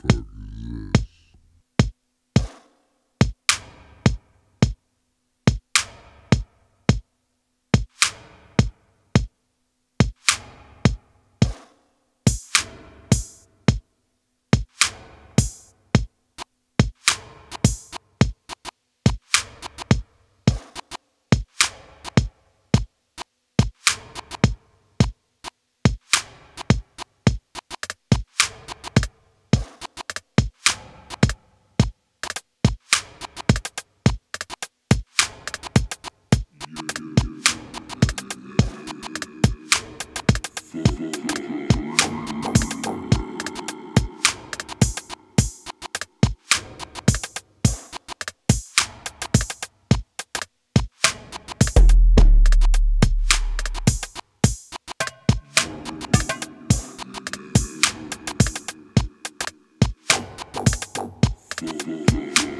fuck Mm-hmm.